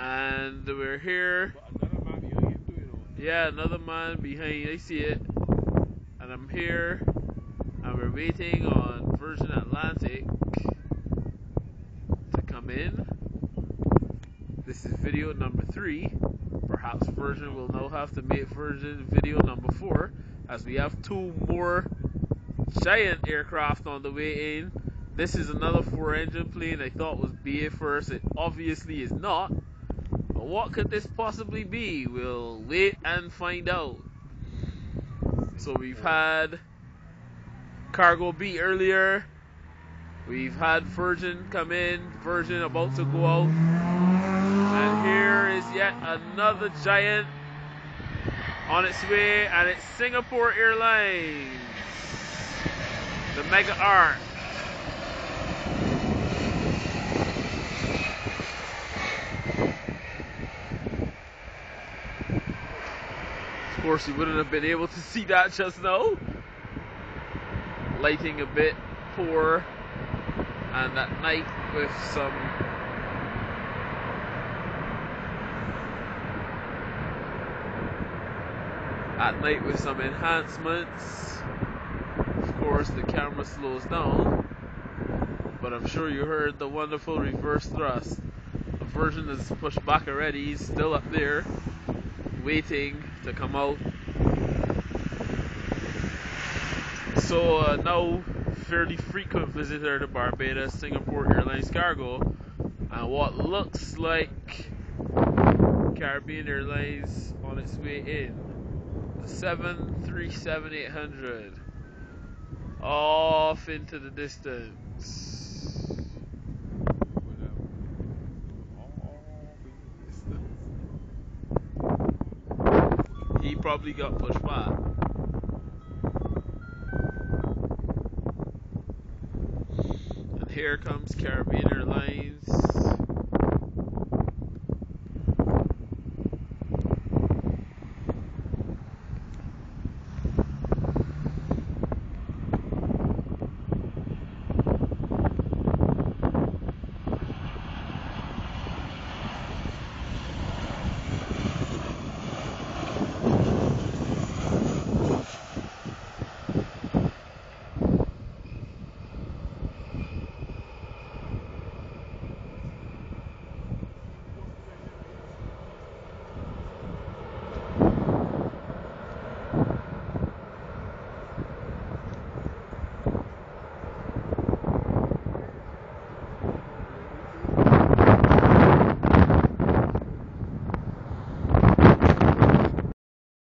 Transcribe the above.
And we're here. Yeah, another man behind. I see it. And I'm here. And we're waiting on Virgin Atlantic to come in. This is video number three. Perhaps Virgin will now have to make Virgin video number four, as we have two more giant aircraft on the way in. This is another four engine plane I thought was BA first. It obviously is not. But what could this possibly be? We'll wait and find out. So we've had Cargo B earlier. We've had Virgin come in, Virgin about to go out. And here is yet another giant on its way, and it's Singapore Airlines. The Mega Ark. Course, you wouldn't have been able to see that just now. Lighting a bit poor, and at night with some at night with some enhancements. Of course, the camera slows down, but I'm sure you heard the wonderful reverse thrust. The version is pushed back already, still up there, waiting to come out. So uh, now, fairly frequent visitor to Barbados, Singapore Airlines cargo, and what looks like Caribbean Airlines on its way in. The 737-800 off into the distance. Probably got pushed back. And here comes Caribbean Airlines.